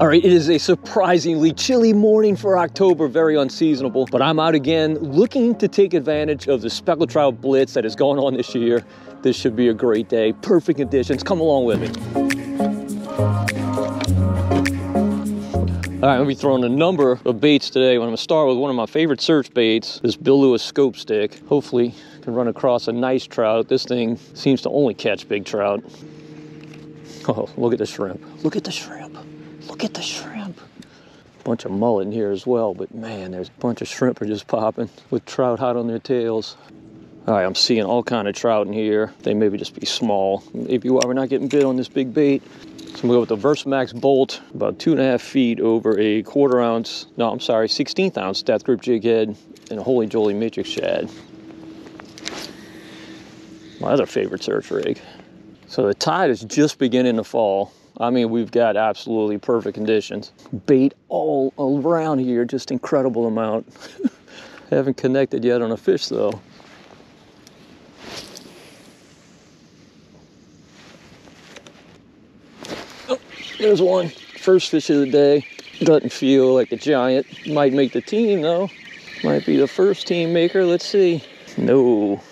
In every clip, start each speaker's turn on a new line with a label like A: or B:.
A: All right, it is a surprisingly chilly morning for October, very unseasonable, but I'm out again looking to take advantage of the speckled trout blitz that is going on this year. This should be a great day, perfect conditions. Come along with me. All right, I'm gonna be throwing a number of baits today. I'm gonna start with one of my favorite search baits, this Bill Lewis scope stick. Hopefully can run across a nice trout. This thing seems to only catch big trout. Oh, look at the shrimp. Look at the shrimp. Look at the shrimp. Bunch of mullet in here as well, but man, there's a bunch of shrimp are just popping with trout hot on their tails. All right, I'm seeing all kind of trout in here. They maybe just be small. Maybe why we're not getting bit on this big bait. So I'm gonna go with the Versamax Bolt, about two and a half feet over a quarter ounce, no, I'm sorry, 16th ounce death grip jig head and a Holy Jolly matrix shad. My other favorite search rig. So the tide is just beginning to fall. I mean, we've got absolutely perfect conditions. Bait all around here, just incredible amount. Haven't connected yet on a fish though. Oh, there's one. First fish of the day. Doesn't feel like a giant. Might make the team though. Might be the first team maker. Let's see. No.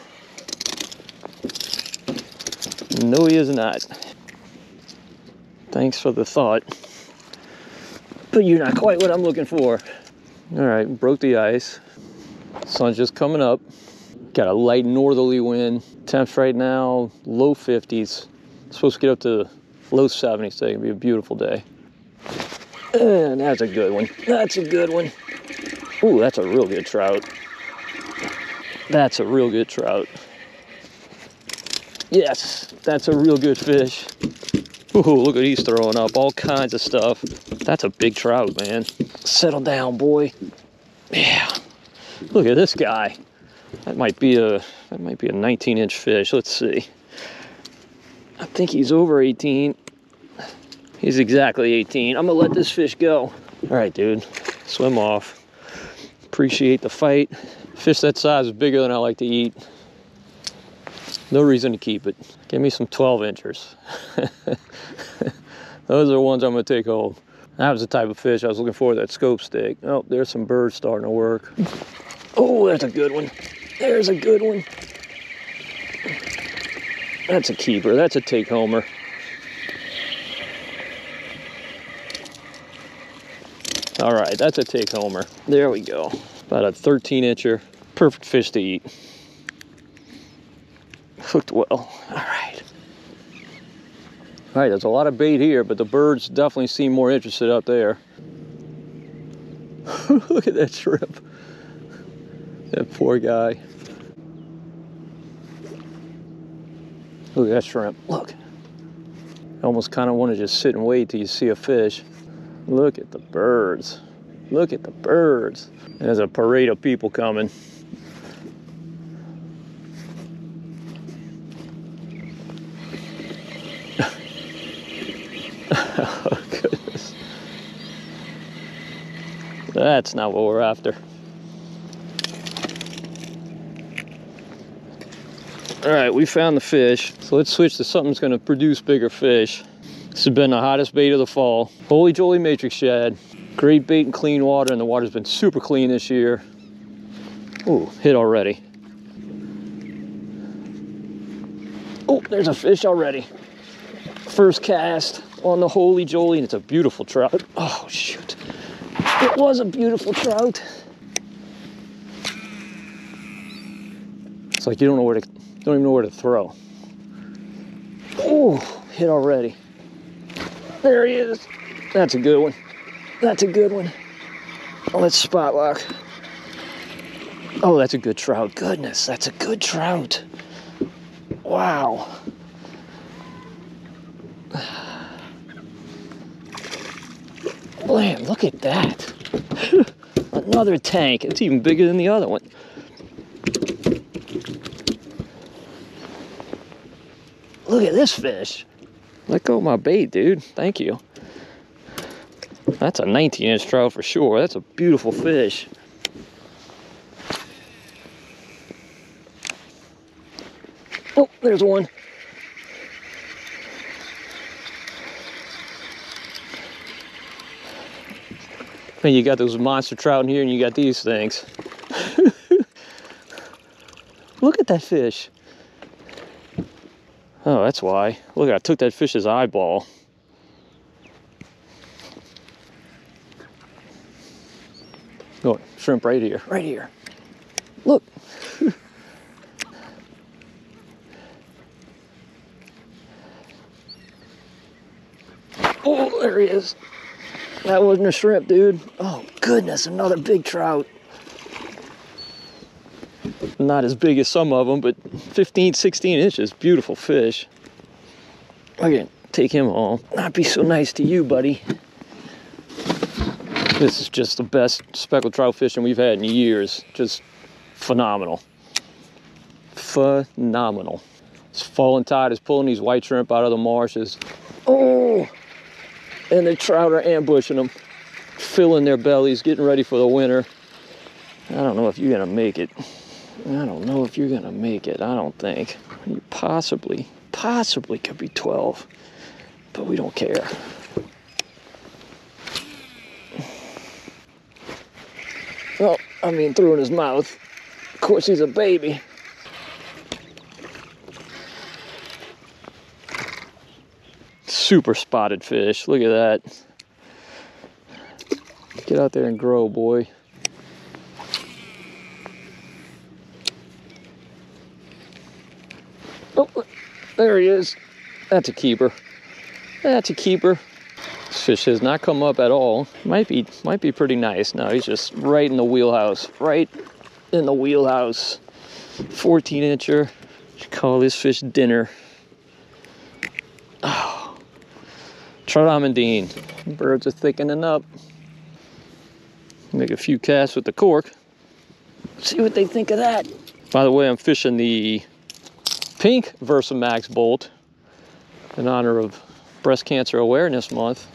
A: No, he is not. Thanks for the thought. But you're not quite what I'm looking for. All right, broke the ice. Sun's just coming up. Got a light northerly wind. Temps right now, low 50s. supposed to get up to low 70s today. It'll be a beautiful day. And that's a good one. That's a good one. Ooh, that's a real good trout. That's a real good trout. Yes, that's a real good fish. Ooh, look what he's throwing up. All kinds of stuff. That's a big trout, man. Settle down, boy. Yeah. Look at this guy. That might be a that might be a 19 inch fish. Let's see. I think he's over 18. He's exactly 18. I'm gonna let this fish go. All right, dude. Swim off. Appreciate the fight. Fish that size is bigger than I like to eat. No reason to keep it. Give me some 12 inchers. Those are the ones I'm gonna take home. That was the type of fish I was looking for, that scope stick. Oh, there's some birds starting to work. Oh, that's a good one. There's a good one. That's a keeper. That's a take homer. All right, that's a take homer. There we go. About a 13 incher. Perfect fish to eat. Hooked well. All right. All right, there's a lot of bait here, but the birds definitely seem more interested up there. Look at that shrimp. That poor guy. Look at that shrimp. Look. I almost kind of want to just sit and wait till you see a fish. Look at the birds. Look at the birds. There's a parade of people coming. oh, goodness. That's not what we're after. All right, we found the fish. So let's switch to something that's gonna produce bigger fish. This has been the hottest bait of the fall. Holy Jolly Matrix Shad. Great bait in clean water, and the water's been super clean this year. Ooh, hit already. Oh, there's a fish already. First cast on the Holy Jolly, and it's a beautiful trout. Oh, shoot. It was a beautiful trout. It's like you don't know where to, don't even know where to throw. Oh, hit already. There he is. That's a good one. That's a good one. Oh, let's spot lock. Oh, that's a good trout. Goodness, that's a good trout. Wow. Man, look at that. Another tank. It's even bigger than the other one. Look at this fish. Let go of my bait, dude. Thank you. That's a 19 inch trout for sure. That's a beautiful fish. Oh, there's one. And you got those monster trout in here and you got these things. Look at that fish. Oh, that's why. Look, I took that fish's eyeball. Oh, shrimp right here, right here. Look. oh, there he is. That wasn't a shrimp, dude. Oh, goodness, another big trout. Not as big as some of them, but 15, 16 inches. Beautiful fish. I can take him home. Not be so nice to you, buddy. This is just the best speckled trout fishing we've had in years. Just phenomenal. Phenomenal. This falling tide is pulling these white shrimp out of the marshes. Oh! And the trout are ambushing them, filling their bellies, getting ready for the winter. I don't know if you're gonna make it. I don't know if you're gonna make it. I don't think. You possibly, possibly could be 12, but we don't care. Well, I mean, threw in his mouth. Of course, he's a baby. Super spotted fish. Look at that. Get out there and grow, boy. Oh, there he is. That's a keeper. That's a keeper. This fish has not come up at all. Might be, might be pretty nice. No, he's just right in the wheelhouse. Right in the wheelhouse. 14 incher. Call this fish dinner. Trout Birds are thickening up. Make a few casts with the cork. See what they think of that. By the way, I'm fishing the pink Versamax bolt in honor of Breast Cancer Awareness Month.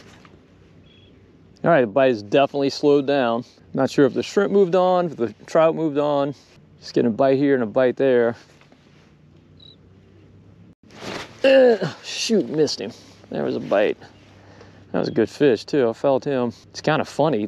A: All right, the bite is definitely slowed down. Not sure if the shrimp moved on, if the trout moved on. Just getting a bite here and a bite there. Uh, shoot, missed him. There was a bite. That was a good fish too. I felt him. It's kind of funny.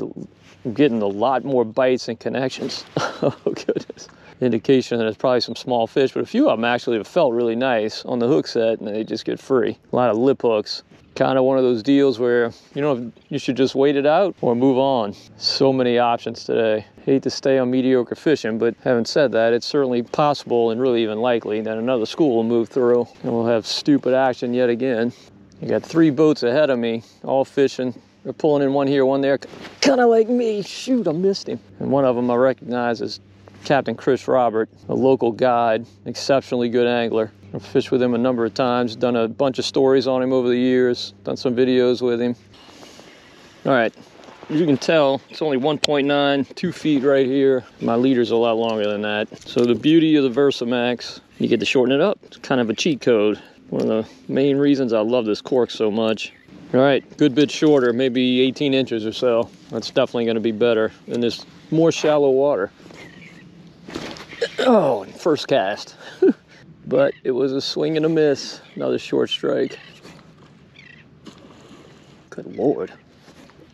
A: I'm getting a lot more bites and connections. oh goodness. Indication that it's probably some small fish, but a few of them actually have felt really nice on the hook set and they just get free. A lot of lip hooks kind of one of those deals where you know you should just wait it out or move on. So many options today. Hate to stay on mediocre fishing, but having said that, it's certainly possible and really even likely that another school will move through and we'll have stupid action yet again. You got three boats ahead of me, all fishing. They're pulling in one here, one there, kind of like me. Shoot, I missed him. And one of them I recognize as Captain Chris Robert, a local guide, exceptionally good angler. I've fished with him a number of times, done a bunch of stories on him over the years, done some videos with him. All right, as you can tell, it's only 1.9, two feet right here. My leader's a lot longer than that. So the beauty of the Versamax, you get to shorten it up. It's kind of a cheat code. One of the main reasons I love this cork so much. All right, good bit shorter, maybe 18 inches or so. That's definitely gonna be better in this more shallow water. Oh, first cast. but it was a swing and a miss. Another short strike. Good lord.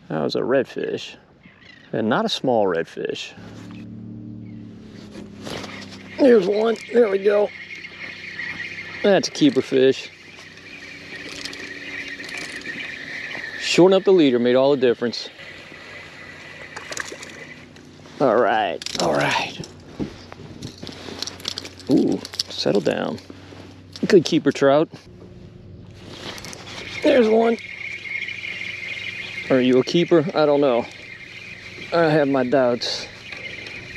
A: That was a redfish. And not a small redfish. There's one. There we go. That's a keeper fish. Shorten up the leader made all the difference. All right, all right. Ooh, settle down. Good keeper trout. There's one. Are you a keeper? I don't know. I have my doubts.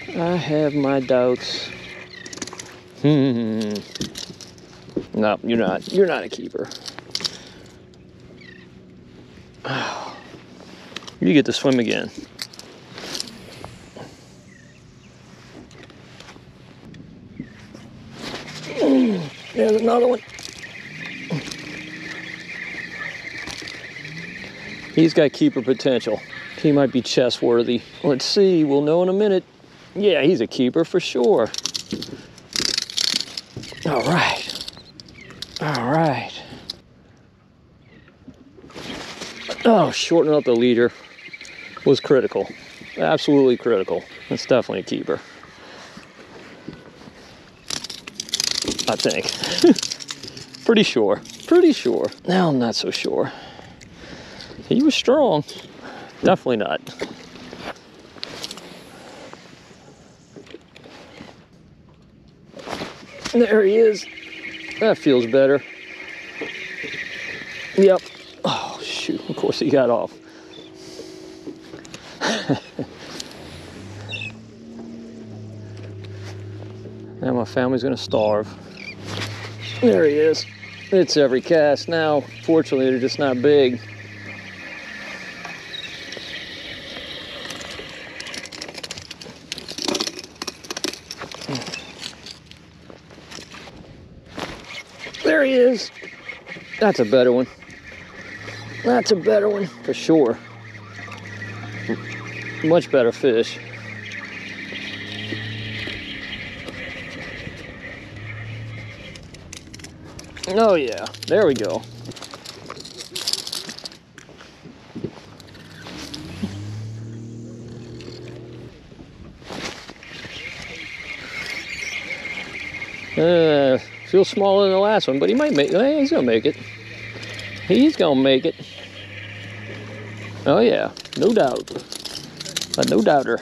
A: I have my doubts. Hmm. No, you're not. You're not a keeper. You get to swim again. There's another one. He's got keeper potential. He might be chest worthy. Let's see, we'll know in a minute. Yeah, he's a keeper for sure. All right. All right. Oh, shortening up the leader. was critical. Absolutely critical. That's definitely a keeper. I think. Pretty sure. Pretty sure. Now I'm not so sure. He was strong. Definitely not. There he is. That feels better. Yep. Course he got off. now my family's to starve. There he is. It's every cast now. Fortunately, they're just not big. There he is. That's a better one. That's a better one for sure. Much better fish. Oh yeah, there we go. Uh, feels smaller than the last one, but he might make. Eh, he's gonna make it. He's gonna make it. Oh yeah, no doubt. A no doubter.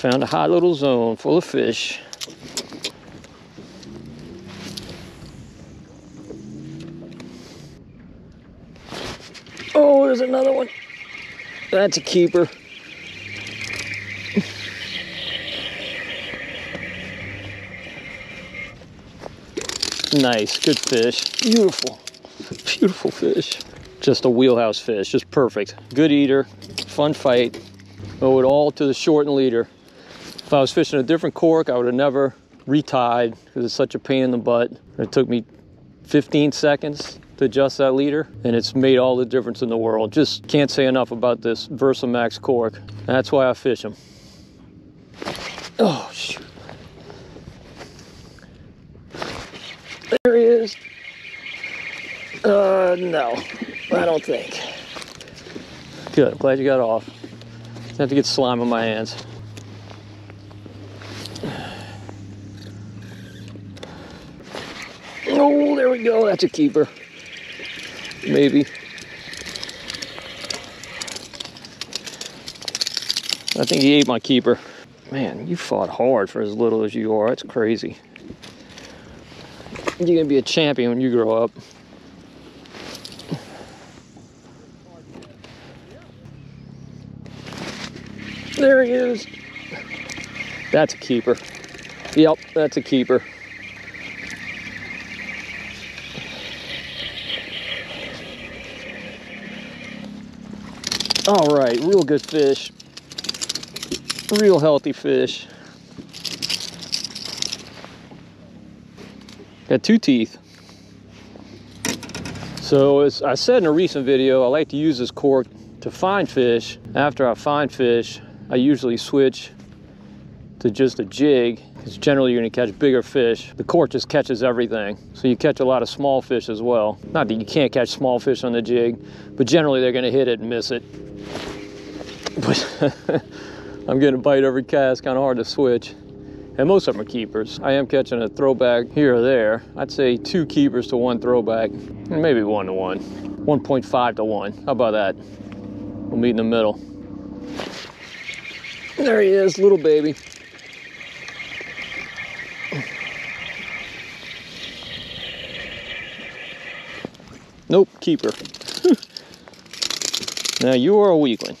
A: Found a hot little zone full of fish. Oh, there's another one. That's a keeper. nice, good fish. Beautiful, beautiful fish. Just a wheelhouse fish, just perfect. Good eater, fun fight. Owe it all to the shortened leader. If I was fishing a different cork, I would have never retied because it's such a pain in the butt. It took me 15 seconds to adjust that leader and it's made all the difference in the world. Just can't say enough about this Versamax cork. That's why I fish them. Oh, shoot. There he is. Uh, no, I don't think. Good, glad you got off. I have to get slime on my hands. Oh, there we go. That's a keeper. Maybe. I think he ate my keeper. Man, you fought hard for as little as you are. That's crazy. You're gonna be a champion when you grow up. There he is. That's a keeper. Yep, that's a keeper. All right, real good fish. Real healthy fish. Got two teeth. So as I said in a recent video, I like to use this cork to find fish. After I find fish, I usually switch to just a jig because generally you're gonna catch bigger fish. The cork just catches everything. So you catch a lot of small fish as well. Not that you can't catch small fish on the jig, but generally they're gonna hit it and miss it. But I'm getting a bite every cast, kind of hard to switch. And most of them are keepers. I am catching a throwback here or there. I'd say two keepers to one throwback, maybe one to one. 1.5 to one, how about that? We'll meet in the middle. There he is, little baby. Nope, keeper. now you are a weakling.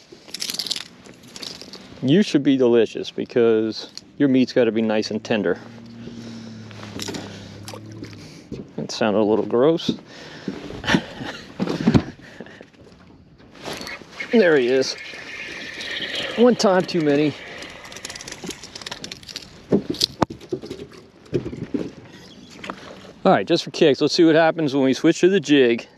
A: You should be delicious because your meat's got to be nice and tender. That sounded a little gross. there he is. One time too many. All right, just for kicks, let's see what happens when we switch to the jig.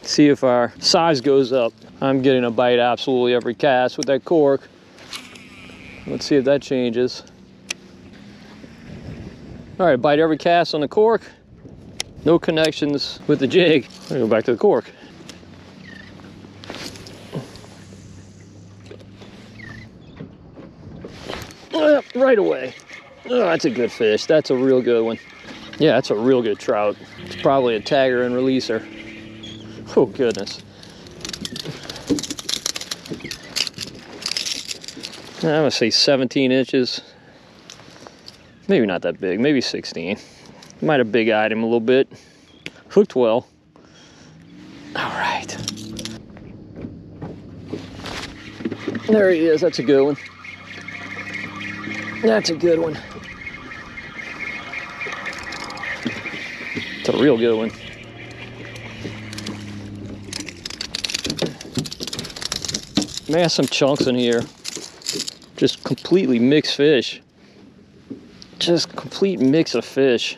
A: See if our size goes up. I'm getting a bite absolutely every cast with that cork. Let's see if that changes. All right, bite every cast on the cork. No connections with the jig. Go back to the cork. Right away. Oh, that's a good fish. That's a real good one. Yeah, that's a real good trout. It's probably a tagger and releaser. Oh, goodness. I'm gonna say 17 inches. Maybe not that big, maybe 16. Might have big eyed him a little bit. Hooked well. All right. There he is, that's a good one. That's a good one. It's a real good one. Man, some chunks in here. Just completely mixed fish. Just complete mix of fish.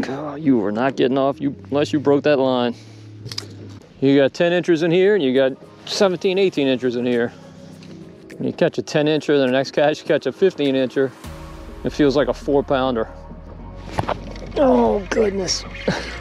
A: God, you were not getting off you unless you broke that line. You got 10 inches in here and you got 17, 18 inches in here. When you catch a 10 incher, then the next catch you catch a 15 incher. It feels like a four pounder. Oh goodness.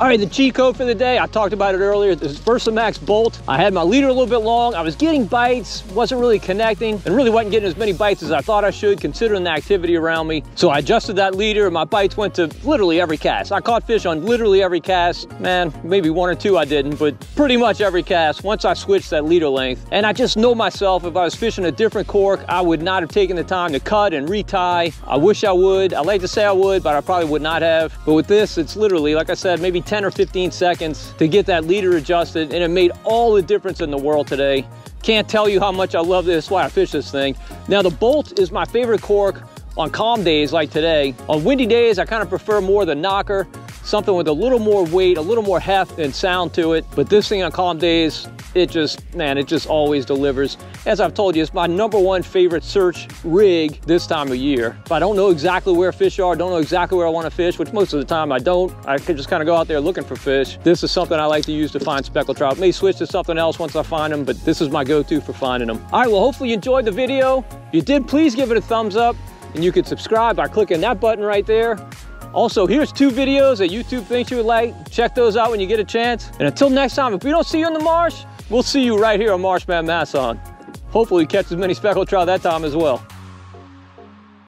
A: All right, the cheat code for the day, I talked about it earlier, this is Versamax Bolt. I had my leader a little bit long. I was getting bites, wasn't really connecting, and really wasn't getting as many bites as I thought I should, considering the activity around me. So I adjusted that leader, and my bites went to literally every cast. I caught fish on literally every cast. Man, maybe one or two I didn't, but pretty much every cast once I switched that leader length. And I just know myself, if I was fishing a different cork, I would not have taken the time to cut and retie. I wish I would. I like to say I would, but I probably would not have. But with this, it's literally, like I said, maybe 10 or 15 seconds to get that leader adjusted and it made all the difference in the world today. Can't tell you how much I love this, why I fish this thing. Now the Bolt is my favorite cork on calm days like today. On windy days, I kind of prefer more the knocker, something with a little more weight, a little more heft and sound to it. But this thing on calm days, it just, man, it just always delivers. As I've told you, it's my number one favorite search rig this time of year. If I don't know exactly where fish are, don't know exactly where I want to fish, which most of the time I don't, I can just kind of go out there looking for fish. This is something I like to use to find speckled trout. May switch to something else once I find them, but this is my go-to for finding them. All right, well, hopefully you enjoyed the video. If you did, please give it a thumbs up and you can subscribe by clicking that button right there. Also, here's two videos that YouTube thinks you would like. Check those out when you get a chance. And until next time, if we don't see you in the marsh, we'll see you right here on Marshman Masson. Hopefully catch as many speckled trout that time as well.